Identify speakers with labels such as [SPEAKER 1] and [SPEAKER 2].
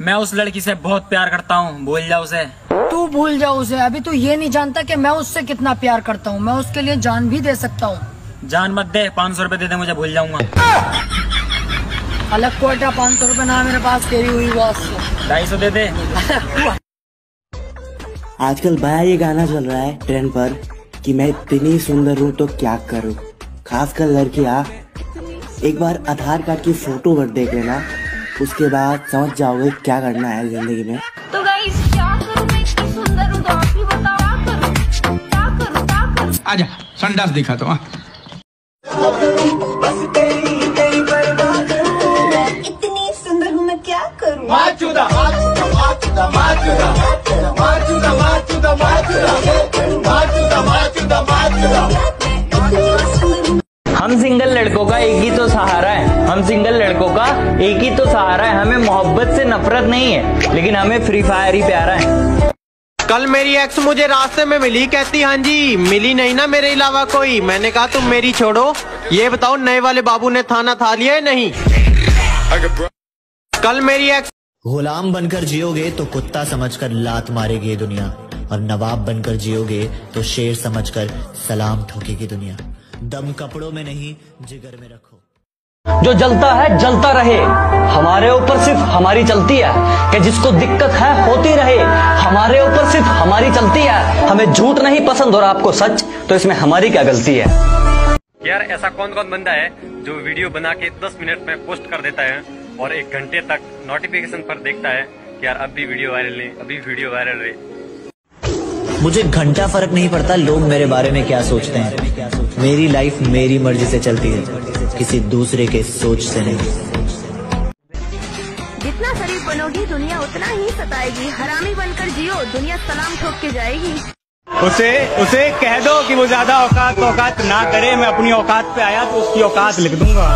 [SPEAKER 1] मैं उस लड़की से बहुत प्यार करता हूँ भूल जाओ उसे।
[SPEAKER 2] तू भूल जाओ उसे। अभी तू ये नहीं जानता कि मैं उससे कितना प्यार करता हूँ। मैं उसके लिए जान भी दे सकता हूँ।
[SPEAKER 1] जान मत दे पाँच सौ रूपए दे दे मुझे भूल जाऊँगा।
[SPEAKER 2] अलग कोटा पाँच सौ रूपए ना मेरे पास तेरी हुई बॉस।
[SPEAKER 1] ढाई सौ दे दे।
[SPEAKER 3] आजकल बड़ा ये गाना चल रहा है ट्रेंड पर कि मैं इतनी सुंदर हूँ तो क्या करूँ? खासकर लड़कियाँ एक बार आधार कार्ड की फ़ोटो पर देख लेना। उसके बाद समझ जाओगे क्या करना है ज़िंदगी में।
[SPEAKER 4] तो गाइस क्या करूँ मैं इतनी सुंदर हूँ? तो आप ही बताओ क्या करूँ। क्या करूँ क्या करूँ?
[SPEAKER 5] आजा संडास दिखा तो हाँ।
[SPEAKER 4] इतनी सुंदर हूँ मैं क्या करूँ?
[SPEAKER 6] हम सिंगल लड़कों का एक ही तो सहारा है। हम सिंगल लड़कों का एक ही तो सहारा है हमें मोहब्बत से नफरत नहीं है लेकिन हमें फ्री फायर ही प्यारा है।
[SPEAKER 7] कल मेरी एक्स मुझे रास्ते में मिली कहती हाँ जी मिली नहीं ना मेरे अलावा कोई। मैंने कहा तुम मेरी छोड़ो। ये बताओ नए वाले बाबू ने थाना था लिया है नहीं? कल मेरी एक्स
[SPEAKER 8] गुलाम बनकर जियोगे तो कुत्ता समझकर लात मारेगी दुनिया और नवाब बनकर जियोगे तो शेर समझकर सलाम ठोकेगी दुनिया। दम कपड़ों में नहीं जिगर में रखो।
[SPEAKER 6] जो जलता है, जलता रहे। हमारे ऊपर सिर्फ़ हमारी चलती है कि जिसको दिक्कत है, होती रहे। हमारे ऊपर सिर्फ़ हमारी चलती है। हमें झूठ नहीं पसंद और आपको सच तो इसमें हमारी क्या गलती है?
[SPEAKER 9] यार, ऐसा कौन कौन बंदा है जो वीडियो बना के 10 मिनट में पोस्ट कर देता है और एक घंटे तक नोटिफिकेशन पर देखता है कि यार अभी वीडियो वायरल नहीं, अभी वीडियो वायरल रही
[SPEAKER 8] मुझे घंटा फ़र्क नहीं पड़ता लोग मेरे बारे में क्या सोचते हैं। मेरी लाइफ मेरी मर्ज़ी से चलती है। किसी दूसरे के सोच से नहीं।
[SPEAKER 4] जितना शरीफ बनोगी दुनिया उतना ही सताएगी। हरामी बनकर जियो दुनिया सलाम ठोक के जाएगी।
[SPEAKER 5] उसे उसे कह दो कि वो ज़्यादा औकात औकात ना करे। मैं अपनी औकात पे आया तो उसकी औकात लिख दूँगा।